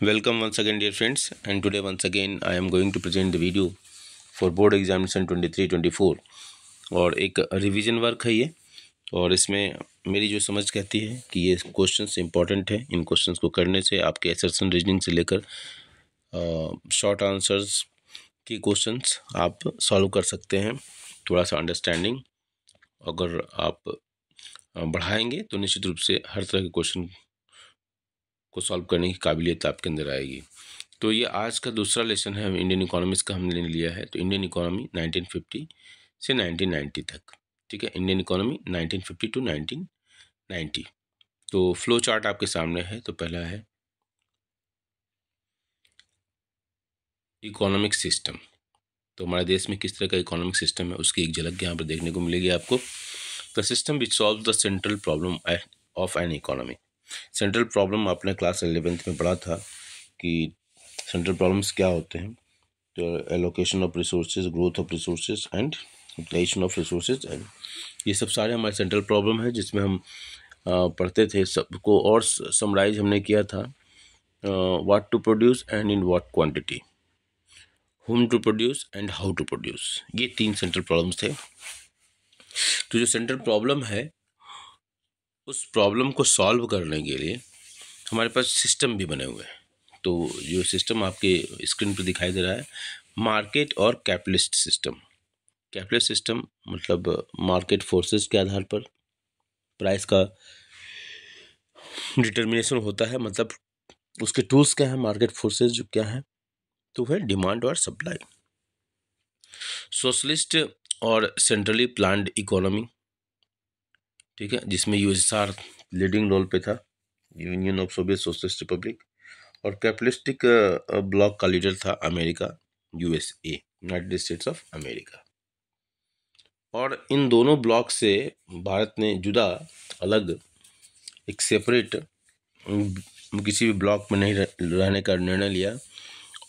Welcome once again, dear friends, and today once again I am going to present the video for board examination 23-24 और एक revision work है ये, और इसमें मेरी जो समझ कहती है कि ये क्वेश्चंस इंपॉर्टेंट है। इन क्वेश्चंस को करने से आपके एसर्सन रीजनिंग से लेकर शॉर्ट आंसर्स की क्वेश्चंस आप सॉल्व कर सकते हैं। थोड़ा सा अंडरस्टैंडिंग अगर आप बढ़ाएँगे तो निश्चित रूप से हर तरह के क्वेश्चन को सॉल्व करने की काबिलियत आपके अंदर आएगी। तो ये आज का दूसरा लेसन है इंडियन इकोनॉमिक्स का हमने लिया है तो इंडियन इकोनॉमी 1950 से 1990 तक, ठीक है? इंडियन इकोनॉमी 1950 टू 1990 तो फ्लो चार्ट आपके सामने है तो पहला है इकोनॉमिक सिस्टम तो हमारे देश में किस तरह का इकोनॉमिक सिस्टम है, उसकी एक झलक यहाँ पर देखने को मिलेगी आपको। The system which solve the central problem of an economy central problem आपने क्लास एलेवेंथ में पढ़ा था कि सेंट्रल प्रॉब्लम्स क्या होते हैं? तो allocation of resource growth of resource and utilisation of resource and ये सब सारे हमारे सेंट्रल प्रॉब्लम है जिसमें हम पढ़ते थे। सबको और समराइज हमने किया था what to produce and in what quantity whom to produce and how to produce ये तीन सेंट्रल प्रॉब्लम्स थे। तो जो सेंट्रल प्रॉब्लम है उस प्रॉब्लम को सॉल्व करने के लिए हमारे पास सिस्टम भी बने हुए हैं। तो जो सिस्टम आपके स्क्रीन पर दिखाई दे रहा है मार्केट और कैपिटलिस्ट सिस्टम कैपिटलिस्ट सिस्टम मतलब मार्केट फोर्सेस के आधार पर प्राइस का डिटर्मिनेशन होता है मतलब उसके टूल्स क्या हैं मार्केट फोर्सेस जो क्या हैं तो है डिमांड और सप्लाई सोशलिस्ट और सेंट्रली प्लान्ड इकोनॉमी ठीक है, जिसमें यूएसआर लीडिंग रोल पे था union of Soviet socialist republic और कैपिटलिस्टिक ब्लॉक का लीडर था America USA united states of America और इन दोनों ब्लॉक से भारत ने जुदा, अलग, एक सेपरेट किसी भी ब्लॉक में नहीं रहने का निर्णय लिया,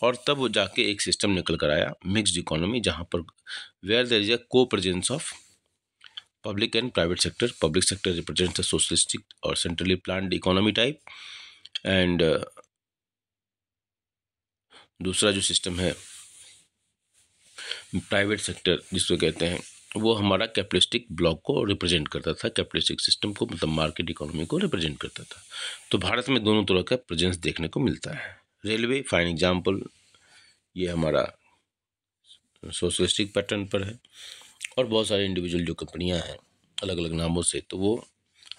और तब वो जाके एक सिस्टम निकल कर आया मिक्सड इकोनॉमी जहाँ पर where there is a co presence of public and private sector. Public sector represents the socialistic or centrally planned type. And uh, दूसरा जो सिस्टम है प्राइवेट सेक्टर जिसको कहते हैं वो हमारा कैपिटलिस्टिक ब्लॉक को रिप्रेजेंट करता था। कैपिटलिस्टिक सिस्टम को मतलब मार्केट इकोनॉमी को रिप्रेजेंट करता था। तो भारत में दोनों तरह का प्रेजेंस देखने को मिलता है। रेलवे फाइन एग्ज़ाम्पल ये हमारा सोशलिस्टिक पैटर्न पर है। और बहुत सारे इंडिविजुअल जो कंपनियाँ हैं अलग अलग नामों से तो वो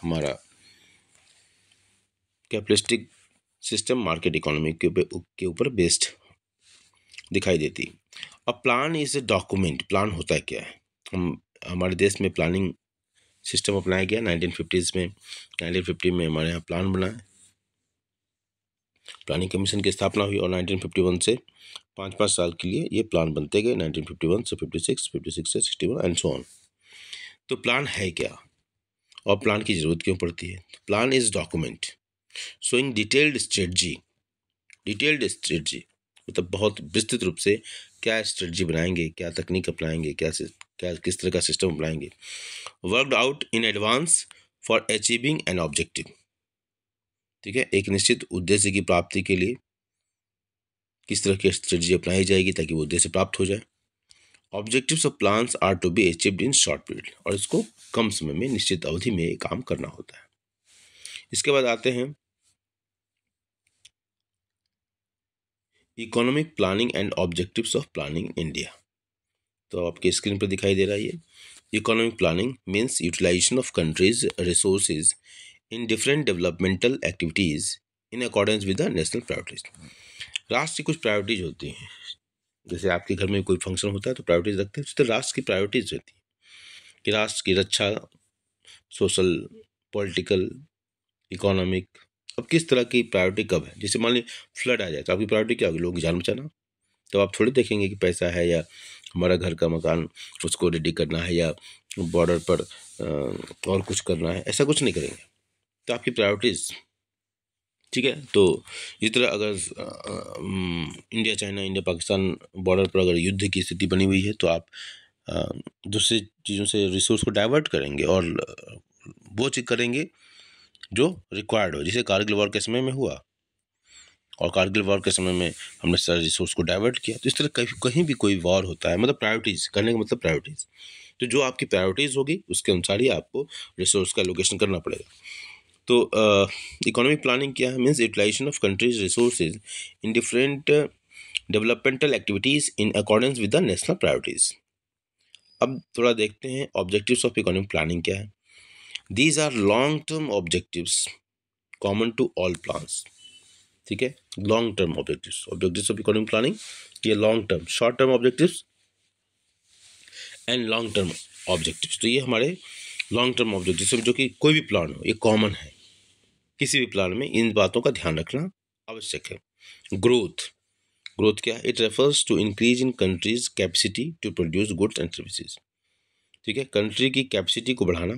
हमारा कैपिटलिस्टिक सिस्टम मार्केट इकोनॉमी के ऊपर बेस्ड दिखाई देती। अब plan is a document plan होता है क्या? है हम, हमारे देश में प्लानिंग सिस्टम अपनाया गया नाइनटीन फिफ्टीज़ में नाइनटीन फिफ्टी में हमारे यहाँ प्लान बना प्लानिंग कमीशन की स्थापना हुई और 1951 से पाँच पाँच साल के लिए ये प्लान बनते गए 1951 से 56, 56 से 61 एंड सो ऑन तो प्लान है क्या? और प्लान की ज़रूरत क्यों पड़ती है? Plan is document showing detailed strategy detailed strategy मतलब बहुत विस्तृत रूप से क्या स्ट्रेटजी बनाएँगे क्या तकनीक अपनाएँगे क्या क्या किस तरह का सिस्टम अपनाएँगे। Worked out in advance for achieving an objective ठीक है? एक निश्चित उद्देश्य की प्राप्ति के लिए किस तरह की स्ट्रेटजी अपनाई जाएगी ताकि वो उद्देश्य प्राप्त हो जाए? Objectives of plans are to be achieved in short period और इसको कम समय में, निश्चित अवधि में काम करना होता है। इसके बाद आते हैं। Economic planning and objectives of planning India तो आपके स्क्रीन पर दिखाई दे रहा है ये। Economic planning means utilisation of country's resources in different developmental activities in accordance with the national priorities राष्ट्र की कुछ प्रायोरिटीज होती हैं। जैसे आपके घर में कोई फ़ंक्शन होता है तो प्रायोरिटीज रखते हैं। तो राष्ट्र की प्रायोरिटीज होती हैं कि राष्ट्र की रक्षा सोशल पॉलिटिकल इकोनॉमिक अब किस तरह की प्रायोरिटी कब है? जैसे मान लीजिए फ्लड आ जाए तो आपकी प्रायोरिटी क्या होगी? लोगों की जान बचाना। तो आप थोड़ी देखेंगे कि पैसा है या हमारा घर का मकान उसको रेडी करना है या बॉर्डर पर और कुछ करना है। ऐसा कुछ नहीं करेंगे। तो आपकी प्रायोरिटीज़ ठीक है? तो इस तरह अगर India China India Pakistan border पर अगर युद्ध की स्थिति बनी हुई है तो आप दूसरी चीज़ों से रिसोर्स को डाइवर्ट करेंगे और वो चीज़ करेंगे जो रिक्वायर्ड हो। जैसे कारगिल वॉर के समय में हुआ और कारगिल वॉर के समय में हमने सारे रिसोर्स को डाइवर्ट किया तो इस तरह कहीं कहीं भी कोई वॉर होता है मतलब प्रायोरिटीज करने का मतलब प्रायोरिटीज तो जो आपकी प्रायोरिटीज होगी, उसके अनुसार ही आपको रिसोर्स का लोकेशन करना पड़ेगा। तो इकोनॉमिक प्लानिंग क्या है means utilisation of country's resources in different developmental activities in accordance with the national priorities अब थोड़ा देखते हैं ऑब्जेक्टिव्स ऑफ़ इकोनॉमिक प्लानिंग क्या है। These are long term objectives common to all plans ठीक है? Long term objectives objectives of economic planning ये long term short term objectives and long term objectives तो ये हमारे लॉन्ग टर्म ऑब्जेक्टिव्स जो कि कोई भी प्लान हो, ये कॉमन है। किसी भी प्लान में इन बातों का ध्यान रखना आवश्यक है। ग्रोथ ग्रोथ क्या है? It refers to increase in country's capacity to produce goods and services ठीक है? कंट्री की कैपेसिटी को बढ़ाना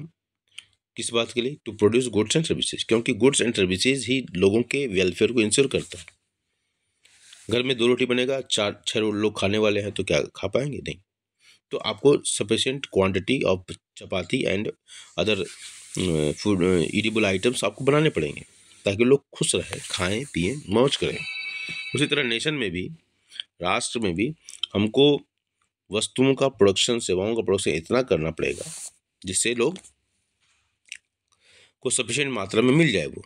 किस बात के लिए? To produce goods and services क्योंकि गुड्स एंड सर्विसेज़ ही लोगों के वेलफेयर को इंश्योर करता है। घर में दो रोटी बनेगा, चार छः लोग खाने वाले हैं तो क्या खा पाएँगे? नहीं। तो आपको sufficient quantity of chapati and other food edible items आपको बनाने पड़ेंगे, ताकि लोग खुश रहें, खाएँ, पिएँ, मौज करें। उसी तरह नेशन में भी, राष्ट्र में भी हमको वस्तुओं का प्रोडक्शन सेवाओं का प्रोडक्शन इतना करना पड़ेगा, जिससे लोग को सफिशेंट मात्रा में मिल जाए वो।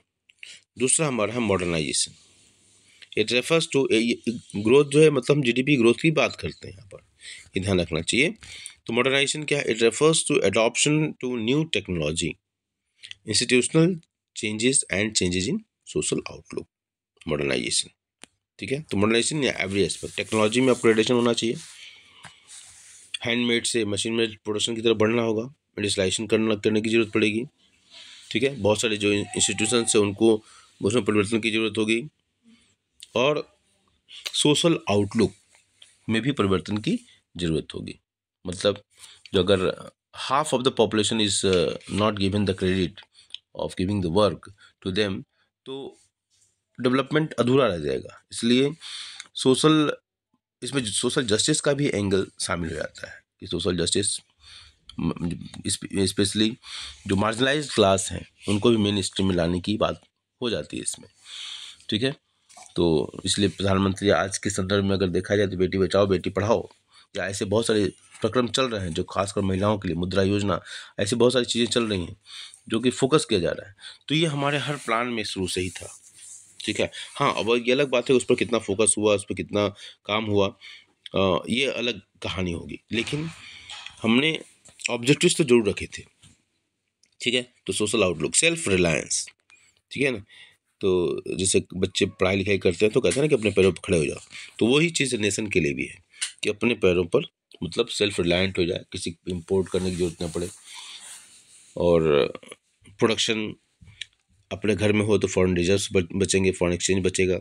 दूसरा हमारा है modernisation it refers to growth जो है मतलब हम जीडीपी ग्रोथ की बात करते हैं यहाँ पर ये ध्यान रखना चाहिए। तो मॉडर्नाइजेशन क्या है? It refers to adoption to new technology institutional changes and changes in social outlook modernisation ठीक है? तो मॉडर्नाइजेशन या एवरी एस्पेक्ट टेक्नोलॉजी में अपग्रेडेशन होना चाहिए। हैंडमेड से मशीन मेड प्रोडक्शन की तरफ़ बढ़ना होगा। मेडिसलाइजेशन करना, करने की ज़रूरत पड़ेगी। ठीक है? बहुत सारे जो इंस्टीट्यूशन है, उनको उसमें परिवर्तन की ज़रूरत होगी। और सोशल आउटलुक में भी परिवर्तन की ज़रूरत होगी। मतलब जो अगर half of the population is not given the credit of giving the work to them तो डेवलपमेंट अधूरा रह जाएगा। इसलिए सोशल इसमें सोशल जस्टिस का भी एंगल शामिल हो जाता है कि सोशल जस्टिस स्पेशली जो मार्जिनलाइज क्लास हैं, उनको भी मेन स्ट्रीम में लाने की बात हो जाती है इसमें। ठीक है? तो इसलिए प्रधानमंत्री आज के संदर्भ में अगर देखा जाए तो बेटी बचाओ, बेटी पढ़ाओ, या ऐसे बहुत सारे प्रक्रम चल रहे हैं जो खासकर महिलाओं के लिए मुद्रा योजना ऐसी बहुत सारी चीज़ें चल रही हैं जो कि फोकस किया जा रहा है। तो ये हमारे हर प्लान में शुरू से ही था ठीक है? हाँ अब ये अलग बात है उस पर कितना फोकस हुआ उस पर कितना काम हुआ आ, ये अलग कहानी होगी। लेकिन हमने ऑब्जेक्टिव्स तो ज़रूर रखे थे ठीक है? तो सोशल आउटलुक सेल्फ रिलायंस ठीक है ना? तो जैसे बच्चे पढ़ाई लिखाई करते हैं तो कहते हैं ना कि अपने पैरों पर खड़े हो जाओ। तो वही चीज़ नेशन के लिए भी है कि अपने पैरों पर मतलब सेल्फ रिलायंट हो जाए, किसी इम्पोर्ट करने की ज़रूरत ना पड़े। और प्रोडक्शन अपने घर में हो तो फॉरेन रिज़र्व बचेंगे फॉरेन एक्सचेंज बचेगा।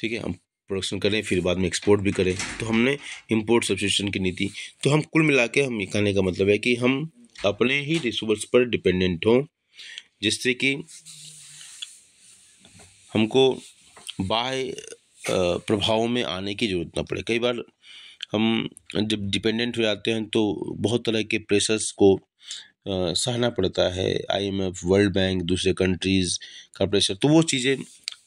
ठीक है, हम प्रोडक्शन करें, फिर बाद में एक्सपोर्ट भी करें। तो हमने इंपोर्ट सब्सिट्यूशन की नीति तो हम कुल मिला के हम ये कहने का मतलब है कि हम अपने ही रिसोर्स पर डिपेंडेंट हों, जिससे कि हमको बाह्य प्रभावों में आने की ज़रूरत ना पड़े। कई बार हम जब डिपेंडेंट हो जाते हैं तो बहुत तरह के प्रेशर्स को सहना पड़ता है। आईएमएफ वर्ल्ड बैंक दूसरे कंट्रीज़ का प्रेशर तो वो चीज़ें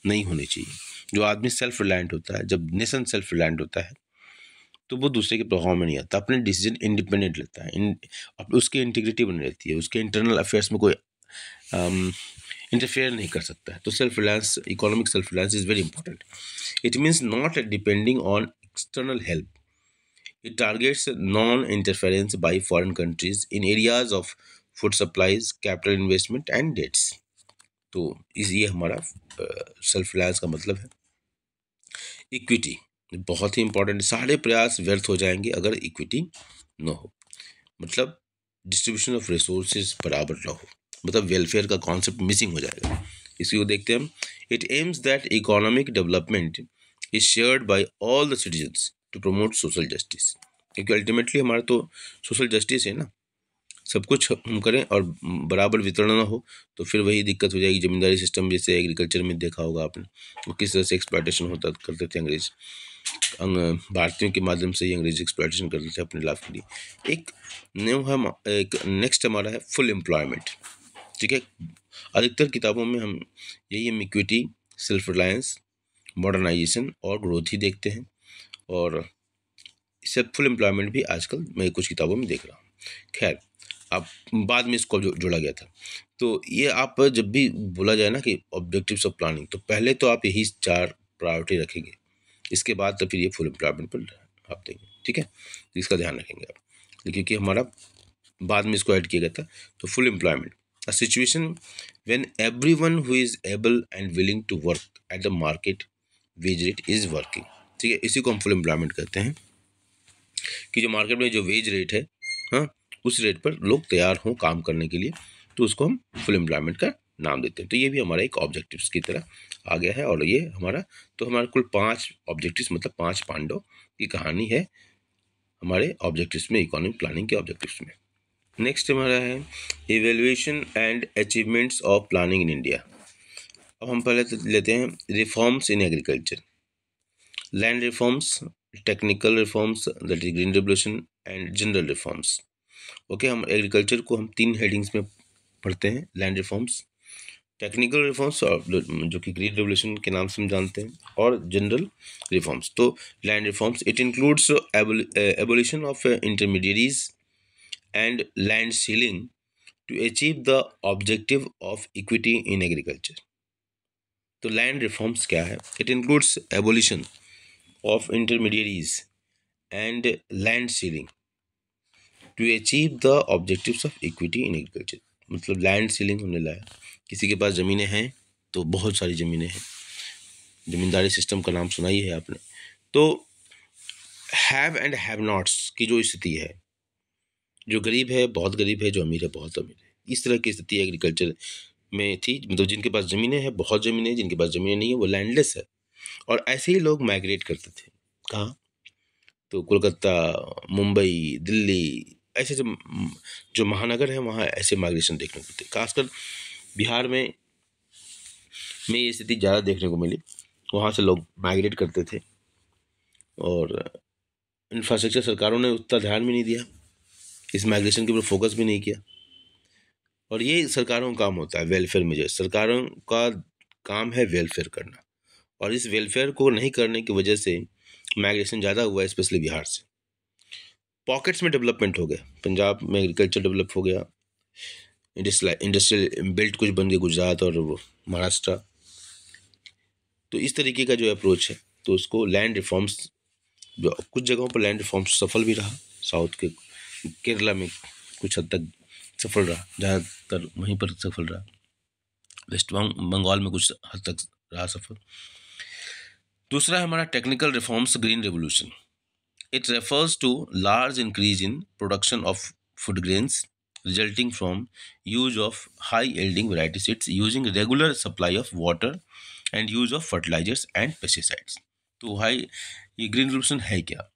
नहीं होनी चाहिए। जो आदमी सेल्फ रिलायंट होता है जब नेशन सेल्फ रिलायंट होता है तो वो दूसरे के प्रभाव में नहीं आता। अपने डिसीज़न इंडिपेंडेंट लेता है। इन, उसकी इंटीग्रिटी बनी रहती है। उसके इंटरनल अफेयर्स में कोई इंटरफेयर नहीं कर सकता है। तो self reliance economic self reliance is very important it means not depending on external help It targets non-interference by foreign countries in areas of food supplies, capital investment and debts. तो इस ये हमारा self reliance का मतलब है। Equity बहुत ही important सारे प्रयास व्यर्थ हो जाएँगे अगर इक्विटी न हो। मतलब डिस्ट्रीब्यूशन ऑफ़ रिसोर्सेज बराबर ना हो। मतलब वेलफेयर का कॉन्सेप्ट मिसिंग हो जाएगा। इसी को देखते हैं it aims that economic development is shared by all the citizens to promote social justice क्योंकि अल्टीमेटली हमारा तो सोशल जस्टिस है ना। सब कुछ हम करें और बराबर वितरण ना हो तो फिर वही दिक्कत हो जाएगी। ज़मींदारी सिस्टम जैसे एग्रीकल्चर में देखा होगा आपने, वो किस तरह से एक्सप्लाइटेशन होता करते थे अंग्रेज़। भारतीयों के माध्यम से ही अंग्रेज़ एक्सप्लाइटेशन करते थे अपने लाभ के लिए। एक न्यू हम, एक नेक्स्ट हमारा है फुल एम्प्लॉयमेंट ठीक है? अधिकतर किताबों में हम यही हम इक्विटी सेल्फ रिलायंस मॉडर्नाइजेशन और ग्रोथ ही देखते हैं। और इससे फुल एम्प्लॉयमेंट भी आजकल मैं कुछ किताबों में देख रहा हूँ। खैर आप बाद में इसको जो, जोड़ा गया था। तो ये आप जब भी बोला जाए ना कि ऑब्जेक्टिव्स ऑफ़ प्लानिंग तो पहले तो आप यही चार प्रायोरिटी रखेंगे। इसके बाद तो फिर ये फुल एम्प्लॉयमेंट पर आप देंगे, ठीक है? इसका ध्यान रखेंगे आप। क्योंकि हमारा बाद में इसको ऐड किया गया था तो full employment a situation when everyone who is able and willing to work at the market wage rate is working ठीक है, इसी को हम फुल एम्प्लॉयमेंट कहते हैं, कि जो मार्केट में जो वेज रेट है हाँ उस रेट पर लोग तैयार हों काम करने के लिए तो उसको हम फुल एम्प्लॉयमेंट का नाम देते हैं। तो ये भी हमारा एक ऑब्जेक्टिव्स की तरह आ गया है, और ये हमारा तो हमारे कुल पाँच ऑब्जेक्टिव्स मतलब पाँच पांडव की कहानी है, हमारे ऑब्जेक्टिव्स में इकोनॉमिक प्लानिंग के ऑब्जेक्टिव्स में। नेक्स्ट हमारा है evaluation and achievements of planning in India अब हम पहले तो लेते हैं reforms in agriculture land reforms technical reforms that is green revolution and general reforms okay हम एग्रीकल्चर को हम तीन हेडिंग्स में पढ़ते हैं लैंड रिफॉर्म्स टेक्निकल रिफॉर्म्स जो कि ग्रीन रेवोल्यूशन के नाम से हम जानते हैं, और जनरल रिफॉर्म्स तो land reforms it includes abolition of intermediaries and land ceiling to achieve the objective of equity in agriculture तो लैंड रिफॉर्म्स क्या है? It includes abolition of intermediaries and land ceiling to achieve the objectives of equity in agriculture मतलब land ceiling हमने लाया। किसी के पास ज़मीनें हैं तो बहुत सारी ज़मीनें हैं। ज़मींदारी सिस्टम का नाम सुना ही है आपने। तो हैव एंड हैव नॉट्स की जो स्थिति है, जो गरीब है, बहुत गरीब है, जो अमीर है, बहुत अमीर है। इस तरह की स्थिति एग्रीकल्चर में थी। मतलब जिनके पास ज़मीनें हैं, बहुत ज़मीनें हैं, जिनके पास ज़मीनें नहीं है, वो लैंडलेस है। और ऐसे ही लोग माइग्रेट करते थे। कहाँ? तो कोलकाता मुंबई दिल्ली ऐसे जो जो महानगर है वहाँ ऐसे माइग्रेशन देखने को मिलते खासकर बिहार में में ये स्थिति ज़्यादा देखने को मिली। वहाँ से लोग माइग्रेट करते थे और इंफ्रास्ट्रक्चर सरकारों ने उतना ध्यान भी नहीं दिया। इस माइग्रेशन के ऊपर फोकस भी नहीं किया। और ये सरकारों का काम होता है वेलफेयर में सरकारों का काम है वेलफेयर करना। और इस वेलफेयर को नहीं करने की वजह से माइग्रेशन ज़्यादा हुआ है स्पेशली बिहार से। पॉकेट्स में डेवलपमेंट हो गया। पंजाब में एग्रीकल्चर डेवलप हो गया। इंडस्ट्रियल बेल्ट कुछ बन गए गुजरात और महाराष्ट्र। तो इस तरीके का जो अप्रोच है तो उसको लैंड रिफॉर्म्स जो कुछ जगहों पर लैंड रिफॉर्म्स सफल भी रहा। साउथ के, केरला में कुछ हद तक सफल रहा। ज़्यादातर वहीं पर सफल रहा। वेस्ट बंगाल में कुछ हद तक रहा सफल। दूसरा है हमारा technical reforms green revolution it refers to large increase in production of food grains resulting from use of high yielding variety seeds using regular supply of water and use of fertilizers and pesticides. तो high ये green revolution है क्या?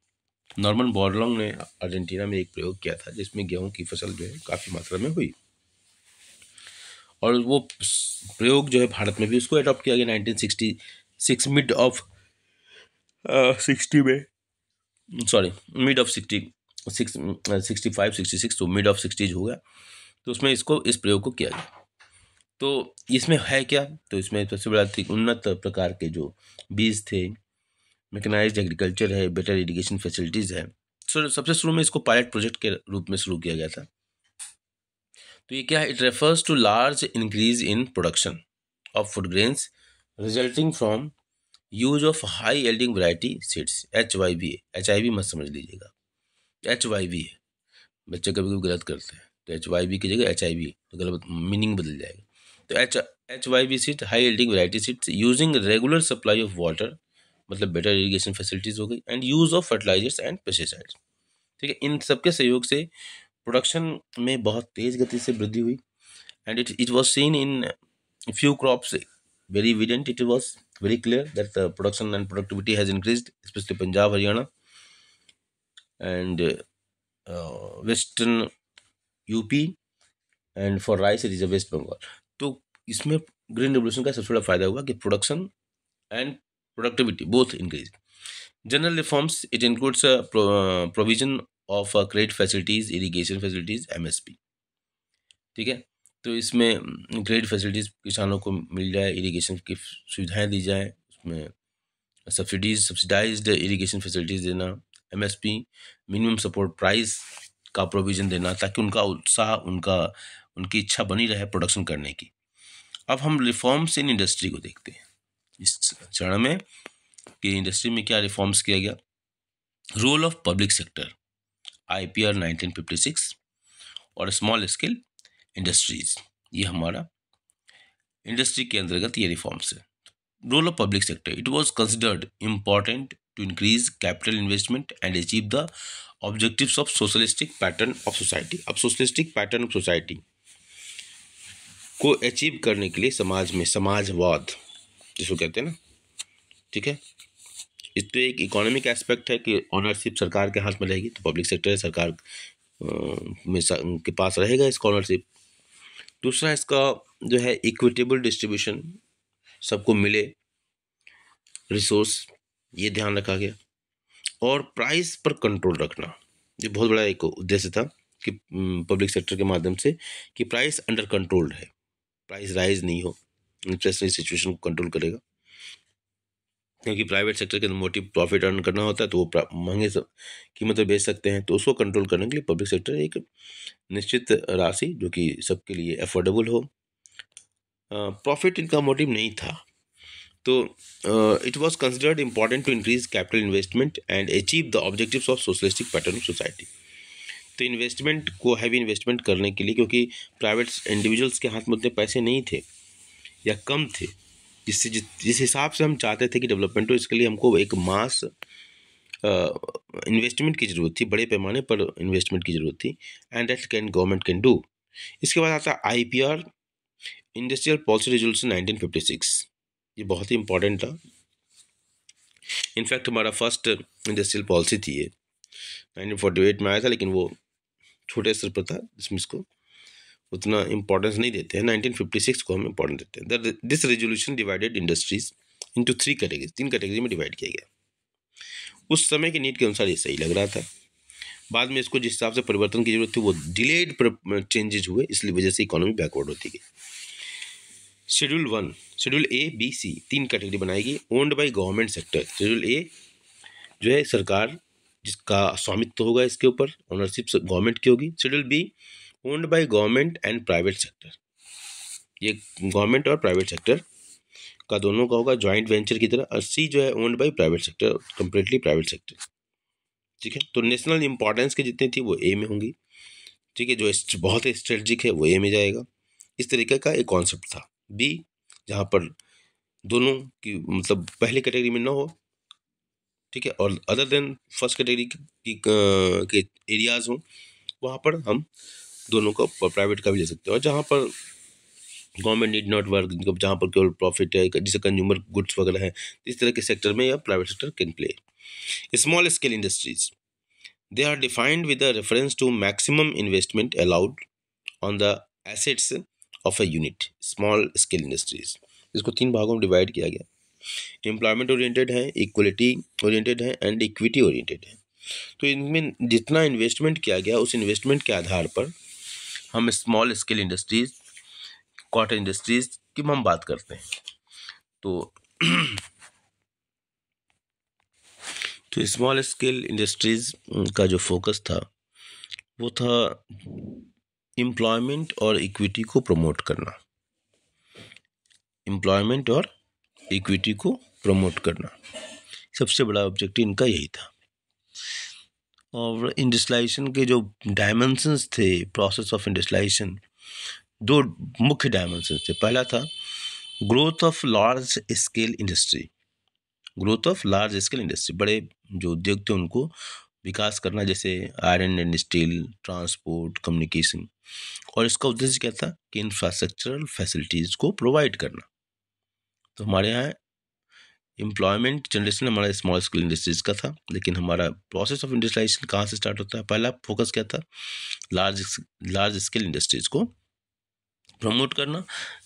Norman बॉर्डलॉन्ग ने Argentina में एक प्रयोग किया था, जिसमें गेहूँ की फ़सल जो है काफ़ी मात्रा में हुई। और वो प्रयोग जो है भारत में भी उसको अडॉप्ट किया गया। 1966 मिड ऑफ़ सिक्सटी में। Sorry mid of sixty six sixty five sixty six तो मिड ऑफ़ सिक्सटीज हो गया। तो उसमें इसको, इस प्रयोग को किया गया। तो इसमें है क्या? तो इसमें सबसे बड़ा थी, उन्नत प्रकार के जो बीज थे मैकेनाइज एग्रीकल्चर है बेटर इरीगेशन फैसिलिटीज़ है। सो सबसे शुरू में इसको पायलट प्रोजेक्ट के रूप में शुरू किया गया था। तो ये क्या है? It refers to large increase in production of food grains resulting from use of high yielding variety seeds H Y B H I B मत समझ लीजिएगा। एच वाई वी है। बच्चे कभी कभी गलत करते हैं। तो एच वाई वी की जगह एच आई वी तो गलत मीनिंग बदल जाएगा। तो H H Y V seed high yielding variety seeds using regular supply of water मतलब बेटर इरीगेशन फैसिलिटीज़ हो गई and use of fertilizers and pesticides ठीक है? इन सबके सहयोग से प्रोडक्शन में बहुत तेज़ गति से वृद्धि हुई। And it it was seen in few crops very evident it was very clear that production and productivity has increase specially Punjab Haryana and uh, western UP and for rice it is a West Bengal तो इसमें green revolution का सबसे बड़ा फ़ायदा हुआ कि production and productivity both increase general reforms it includes provision of credit facilities irrigation facilities MSP ठीक है? तो इसमें क्रेडिट फैसिलिटीज़ किसानों को मिल जाए इरीगेशन की सुविधाएँ दी जाए, उसमें सब्सिडीज सब्सिडाइज्ड इरिगेशन फैसिलिटीज़ देना एमएसपी मिनिमम सपोर्ट प्राइस का प्रोविज़न देना, ताकि उनका उत्साह, उनका, उनकी इच्छा बनी रहे प्रोडक्शन करने की। अब हम रिफॉर्म्स इन इंडस्ट्री को देखते हैं। इस चरण में कि इंडस्ट्री में क्या रिफॉर्म्स किया गया? Role of public sector IPR 1956 और स्मॉल स्केल इंडस्ट्रीज़, ये हमारा इंडस्ट्री के अंतर्गत ये रिफॉर्म्स है। Role of public sector it was considered important to increase capital investment and achieve the objectives of socialistic pattern of society अब socialistic pattern of society को achieve करने के लिए समाज में समाजवाद, जिसको कहते हैं ना, ठीक है? इस तो एक इकोनॉमिक एस्पेक्ट है कि ऑनरशिप सरकार के हाथ में रहेगी तो पब्लिक सेक्टर है सरकार में के पास रहेगा इसका ऑनरशिप दूसरा इसका जो है इक्विटेबल डिस्ट्रीब्यूशन सबको मिले रिसोर्स ये ध्यान रखा गया। और प्राइस पर कंट्रोल रखना, ये बहुत बड़ा एक उद्देश्य था कि पब्लिक सेक्टर के माध्यम से कि प्राइस अंडर कंट्रोल्ड है। प्राइस राइज नहीं हो इंटरेस्ट सिचुएशन को कंट्रोल करेगा। क्योंकि प्राइवेट सेक्टर के अंदर मोटिव प्रॉफिट अर्न करना होता है तो वो महँगे कीमत पर बेच सकते हैं। तो उसको कंट्रोल करने के लिए पब्लिक सेक्टर एक निश्चित राशि, जो कि सबके लिए अफोर्डेबल हो। प्रॉफिट इनका मोटिव नहीं था। तो it was considered important to increase capital investment and achieve the objectives of socialistic pattern of society तो इन्वेस्टमेंट को हैवी इन्वेस्टमेंट करने के लिए, क्योंकि प्राइवेट इंडिविजुअल्स के हाथ में उतने पैसे नहीं थे, या कम थे जिससे जिस हिसाब से हम चाहते थे कि डेवलपमेंट हो, इसके लिए हमको एक मास इन्वेस्टमेंट की ज़रूरत थी, बड़े पैमाने पर इन्वेस्टमेंट की ज़रूरत थी and that can government can do इसके बाद आता है I P R industrial policy resolution 1956 ये बहुत ही इंपॉर्टेंट था. इनफैक्ट हमारा फ़र्स्ट इंडस्ट्रियल पॉलिसी थी ये. 1948 में आया था, लेकिन वो छोटे स्तर पर था, जिसमें इसको उतना इंपॉर्टेंस नहीं देते हैं। 1956 को हम इंपॉर्टेंस देते हैं। This resolution divided industries into three category तीन कैटेगरी में डिवाइड किया गया। उस समय के नीड के अनुसार ये सही लग रहा था। बाद में इसको जिस हिसाब से परिवर्तन की ज़रूरत थी, वो डिलेड चेंजेज हुए, इसलिए वजह से इकोनॉमी बैकवर्ड होती गई। Schedule one schedule A B C तीन कैटेगरी बनाई गई owned by government sector schedule A जो है सरकार, जिसका स्वामित्व होगा इसके ऊपर ओनरशिप गवर्नमेंट की होगी। Schedule B owned by government and private sector ये गवर्नमेंट और प्राइवेट सेक्टर का दोनों का होगा ज्वाइंट वेंचर की तरह और सी जो है owned by private sector completely private sector ठीक है? तो नेशनल इंपॉर्टेंस की जितनी थी वो ए में होंगी। ठीक है? जो बहुत स्ट्रेटजिक है वो ए में जाएगा। इस तरीके का एक कॉन्सेप्ट था। बी जहाँ पर दोनों की मतलब पहले कैटेगरी में ना हो। ठीक है? और अदर देन फ़र्स्ट कैटेगरी के एरियाज़ हों, वहाँ पर हम दोनों को प्राइवेट का भी ले सकते हैं। और जहाँ पर गवर्नमेंट नीड नॉट वर्क जहाँ पर केवल प्रॉफिट है जैसे कंज्यूमर गुड्स वगैरह है, इस तरह के सेक्टर में या private sector can play small scale industries they are defined with reference to maximum investment allowed on the assets of a unit small scale industries इसको तीन भागों में डिवाइड किया गया। एम्प्लॉयमेंट ओरिएंटेड है इक्वलिटी ओरिएंटेड है एंड इक्विटी ओरिएंटेड है। तो इनमें जितना इन्वेस्टमेंट किया गया, उस इन्वेस्टमेंट के आधार पर हम small scale industries cotton industries की हम बात करते हैं। तो तो स्मॉल स्केल इंडस्ट्रीज़ का जो फोकस था, वो था एम्प्लॉयमेंट और इक्विटी को प्रमोट करना। एम्प्लॉयमेंट और इक्विटी को प्रमोट करना। सबसे बड़ा ऑब्जेक्टिव इनका यही था। और इंडस्ट्रिलाइजेशन के जो डायमेंशंस थे प्रोसेस ऑफ़ इंडस्ट्रिलाइजेशन दो मुख्य डायमेंशंस थे। पहला था growth of large scale industry growth of large scale industry बड़े जो उद्योग थे उनको विकास करना, जैसे iron and steel transport communication और इसका उद्देश्य क्या था? कि इंफ्रास्ट्रक्चरल फैसिलिटीज़ को प्रोवाइड करना। तो हमारे यहाँ एम्प्लॉयमेंट जनरेशन हमारा स्मॉल स्केल इंडस्ट्रीज़ का था, लेकिन हमारा प्रोसेस ऑफ़ इंडस्ट्रियलाइजेशन कहाँ से स्टार्ट होता है? पहला फोकस क्या था? लार्ज लार्ज स्केल इंडस्ट्रीज़ को प्रमोट करना,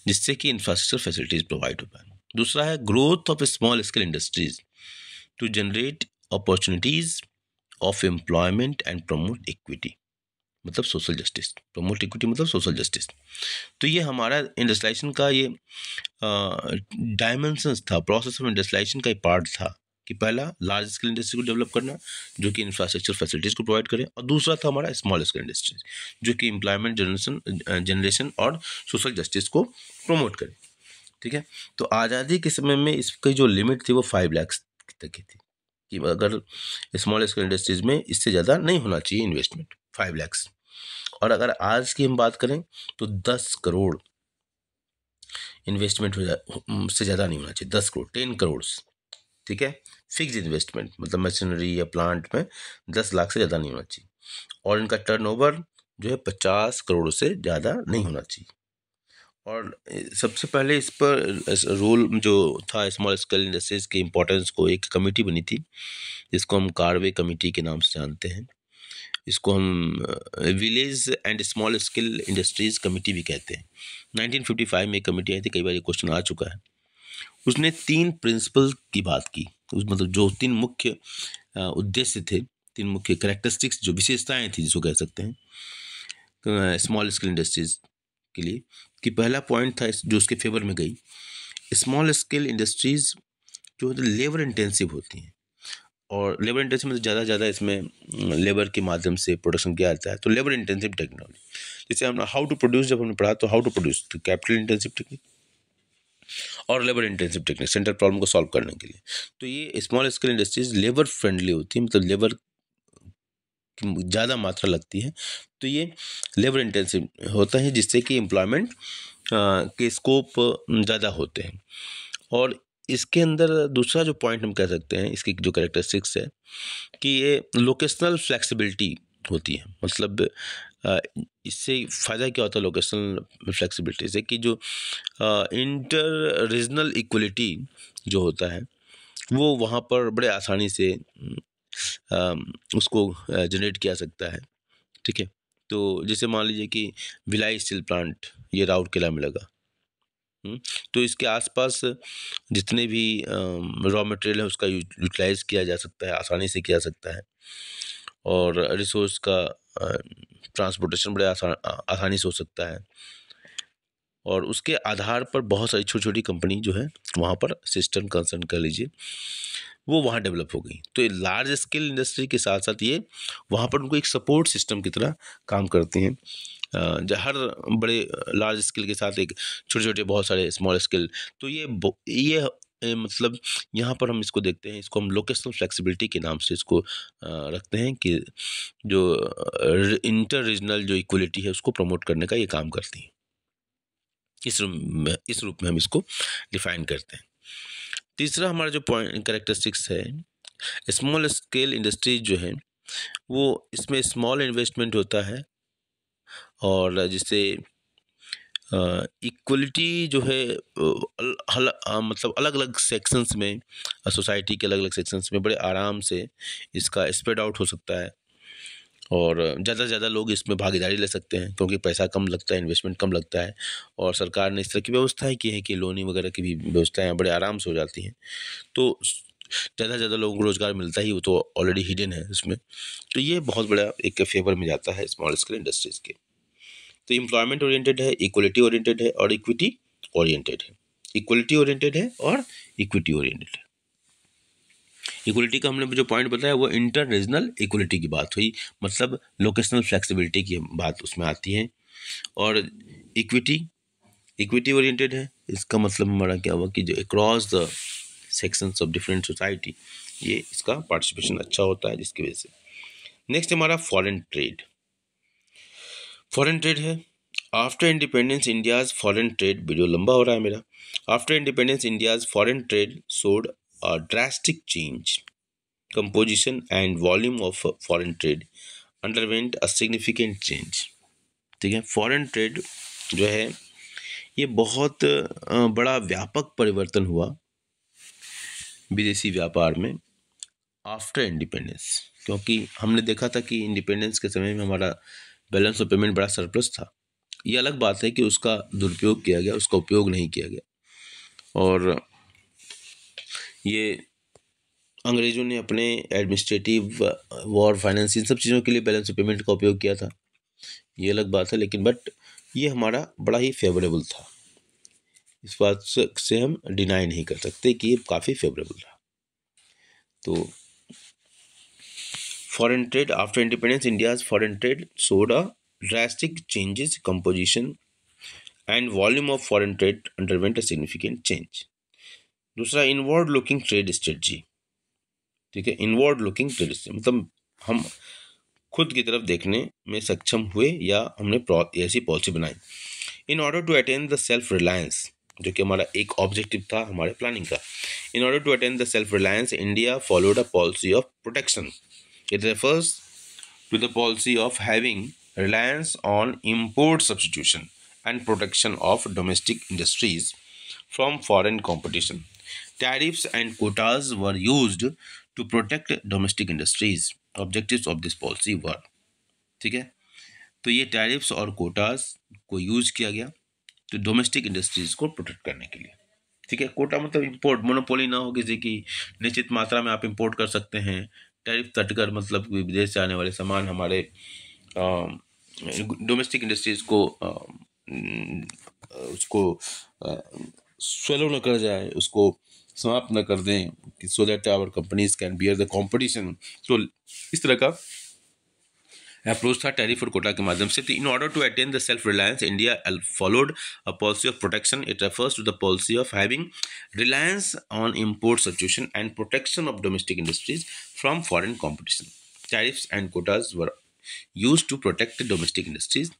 जिससे कि इंफ्रास्ट्रक्चर फैसिलिटीज़ प्रोवाइड हो पाए। दूसरा है growth of small scale industries to generate opportunities of employment and promote equity मतलब सोशल जस्टिस प्रमोट इक्विटी मतलब सोशल जस्टिस तो ये हमारा इंडस्ट्रियलाइजेशन का ये डायमेंशंस था प्रोसेस ऑफ़ इंडस्ट्रियलाइजेशन का एक पार्ट था कि पहला लार्ज स्केल इंडस्ट्री को डेवलप करना, जो कि इंफ्रास्ट्रक्चर फैसिलिटीज़ को प्रोवाइड करे, और दूसरा था हमारा स्मॉल स्केल इंडस्ट्रीज़ जो कि एम्प्लॉयमेंट जनरेशन जनरेशन और सोशल जस्टिस को प्रमोट करे। ठीक है? तो आज़ादी के समय में इसकी जो लिमिट थी वो फाइव लैक्स तक की थी, कि अगर स्मॉल स्केल इंडस्ट्रीज़ में इससे ज़्यादा नहीं होना चाहिए इन्वेस्टमेंट फाइव लैक्स और अगर आज की हम बात करें तो दस करोड़ इन्वेस्टमेंट हो से ज़्यादा नहीं होना चाहिए। दस करोड़ टेन करोड़ ठीक है? फिक्स इन्वेस्टमेंट मतलब मशीनरी या प्लांट में दस लाख से ज़्यादा नहीं होना चाहिए। और इनका टर्नओवर जो है पचास करोड़ से ज़्यादा नहीं होना चाहिए। और सबसे पहले इस पर रोल जो था स्मॉल स्केल इंडस्ट्रीज़ के इम्पोर्टेंस को एक कमेटी बनी थी, जिसको हम कार्वे कमेटी के नाम से जानते हैं। इसको हम village and small scale industries committee भी कहते हैं। 1955 में कमेटी आई थी, कई बार ये क्वेश्चन आ चुका है। उसने तीन प्रिंसिपल की बात की। उस मतलब जो तीन मुख्य उद्देश्य थे, तीन मुख्य करेक्टरिस्टिक्स जो विशेषताएँ थी, जिसको कह सकते हैं स्मॉल स्केल इंडस्ट्रीज़ के लिए, कि पहला पॉइंट था जो उसके फेवर में गई। स्मॉल स्केल इंडस्ट्रीज़ जो लेबर इंटेंसिव होती हैं। और लेबर इंटेंसिव में ज़्यादा ज़्यादा इसमें लेबर के माध्यम से प्रोडक्शन किया जाता है। तो लेबर इंटेंसिव टेक्नोलॉजी जैसे हम हाउ टू प्रोड्यूस जब हमने पढ़ा तो हाउ टू प्रोड्यूस तो कैपिटल इंटेंसिव टेक्निक और labour intensive technique centre problem को सॉल्व करने के लिए। तो ये small scale industries labour friendly होती है मतलब लेबर की ज़्यादा मात्रा लगती है। तो ये लेबर इंटेंसिव होता है, जिससे कि एम्प्लॉयमेंट के स्कोप ज़्यादा होते हैं। और इसके अंदर दूसरा जो पॉइंट हम कह सकते हैं, इसकी जो करेक्टरिस्टिक्स है, कि ये लोकेशनल फ्लेक्सिबिलिटी होती है। मतलब इससे फ़ायदा क्या होता है लोकेशनल फ्लेक्सिबिलिटी से कि जो इंटर रीजनल इक्वलिटी जो होता है, वो वहाँ पर बड़े आसानी से उसको जनरेट किया सकता है। ठीक है? तो जैसे मान लीजिए कि विलाई स्टील प्लांट ये राउर किला में लगा। तो इसके आसपास जितने भी रॉ मटेरियल है, उसका यूटिलाइज किया जा सकता है, आसानी से किया सकता है। और रिसोर्स का ट्रांसपोर्टेशन बड़े आसान आसानी से हो सकता है। और उसके आधार पर बहुत सारी छोटी छोटी कंपनी जो है, वहाँ पर सिस्टम कंसर्न कर लीजिए, वो वहाँ डेवलप हो गई। तो लार्ज स्केल इंडस्ट्री के साथ साथ ये, वहाँ पर उनको एक सपोर्ट सिस्टम की तरह काम करते हैं। हर बड़े लार्ज स्केल के साथ एक छोटे छोटे बहुत सारे स्मॉल स्केल तो ये ये मतलब यहाँ पर हम इसको देखते हैं, इसको हम लोकेशनल फ्लेक्सिबिलिटी के नाम से इसको रखते हैं कि जो इंटर रीजनल जो इक्वलिटी है, उसको प्रमोट करने का ये काम करती हैं। इस रूप में, इस रूप में हम इसको डिफाइन करते हैं। तीसरा हमारा जो पॉइंट करेक्टरिस्टिक्स है स्मॉल स्केल इंडस्ट्रीज़ जो है, वो इसमें स्मॉल इन्वेस्टमेंट होता है और जिससे इक्वलिटी जो है हल, मतलब अलग अलग सेक्शंस में सोसाइटी के अलग अलग सेक्शंस में बड़े आराम से इसका स्प्रेड आउट हो सकता है। और ज़्यादा से ज़्यादा लोग इसमें भागीदारी ले सकते हैं क्योंकि पैसा कम लगता है इन्वेस्टमेंट कम लगता है और सरकार ने इस तरह की व्यवस्थाएँ की हैं कि लोनिंग वगैरह की भी व्यवस्थाएँ बड़े आराम से हो जाती हैं। तो ज़्यादा से ज़्यादा लोगों को रोज़गार मिलता ही वो तो ऑलरेडी हिडन है इसमें। तो ये बहुत बड़ा एक फेवर में जाता है स्मॉल स्केल इंडस्ट्रीज़ के। तो इम्प्लॉयमेंट ओरिएंटेड है इक्वलिटी ओरिएंटेड है और इक्विटी ओरिएंटेड है। इक्वलिटी ओरिएंटेड है और इक्विटी ओरिएंटेड है। इक्वलिटी का हमने जो पॉइंट बताया, वो इंटर रीजनल इक्वलिटी की बात हुई। मतलब लोकेशनल फ्लेक्सिबिलिटी की बात उसमें आती है। और इक्विटी इक्विटी ओरिएंटेड है। इसका मतलब हमारा क्या हुआ कि जो across the sections of different society ये इसका पार्टिसिपेशन अच्छा होता है जिसकी वजह से। नेक्स्ट हमारा फॉरेन ट्रेड फॉरेन ट्रेड है। After independence India's foreign trade video लंबा हो रहा है मेरा। After independence India's foreign trade showed a drastic change composition and volume of foreign trade underwent a significant change ठीक है? फॉरेन ट्रेड जो है, ये बहुत बड़ा व्यापक परिवर्तन हुआ विदेशी व्यापार में आफ्टर इंडिपेंडेंस क्योंकि हमने देखा था कि इंडिपेंडेंस के समय में हमारा बैलेंस ऑफ़ पेमेंट बड़ा सरप्लस था। ये अलग बात है कि उसका दुरुपयोग किया गया, उसका उपयोग नहीं किया गया। और ये अंग्रेज़ों ने अपने एडमिनिस्ट्रेटिव वॉर फाइनेंस इन सब चीज़ों के लिए बैलेंस ऑफ़ पेमेंट का उपयोग किया था। ये अलग बात है, लेकिन बट ये हमारा बड़ा ही फेवरेबल था। इस बात से हम डिनाई नहीं कर सकते कि ये काफ़ी फेवरेबल रहा। तो foreign trade after independence India foreign trade showed a drastic changes composition and volume of foreign trade underwent a significant change दूसरा इनवर्ड लुकिंग ट्रेड स्ट्रेटजी ठीक है इनवर्ड लुकिंग ट्रेड मतलब हम खुद की तरफ़ देखने में सक्षम हुए या हमने ऐसी पॉलिसी बनाई। In order to attain the self reliance जो कि हमारा एक ऑब्जेक्टिव था हमारे प्लानिंग का। In order to attain the self reliance India followed a policy of protection it refers to the policy of having reliance on import substitution and protection of domestic industries from foreign competition tariffs and quotas were used to protect domestic industries. Objectives of this policy were, ठीक है? तो ये tariffs और quotas को use किया गया तो domestic industries को प्रोटेक्ट करने के लिए। ठीक है? कोटा मतलब इंपोर्ट मोनोपोली ना हो किसी की। निश्चित मात्रा में आप इंपोर्ट कर सकते हैं। टैरिफ तटकर मतलब विदेश से आने वाले सामान हमारे डोमेस्टिक इंडस्ट्रीज़ को आ, उसको स्वेलो न कर जाए उसको समाप्त न कर दें कि so that our companies can bear the competition तो इस तरह का अप्रोच था टैरिफ और कोटा के माध्यम से तो in order to attain the self reliance India followed a policy of protection it refers to the policy of having reliance on import situation and protection of domestic industries from foreign competition tariffs and quotas were used to protect the domestic industries,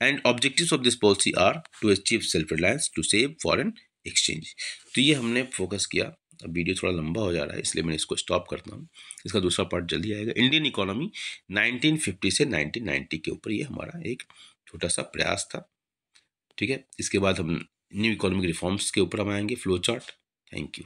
and objectives of this policy are to achieve self-reliance, to save foreign exchange. तो ये हमने focus किया अब video थोड़ा लंबा हो जा रहा है, इसलिए मैं इसको स्टॉप करता हूँ। इसका दूसरा पार्ट जल्दी आएगा। इंडियन इकोनॉमी 1950 से 1990 के ऊपर ये हमारा एक छोटा सा प्रयास था। ठीक है? इसके बाद हम न्यू इकोनॉमिक रिफॉर्म्स के ऊपर हम आएँगे। Flow chart thank you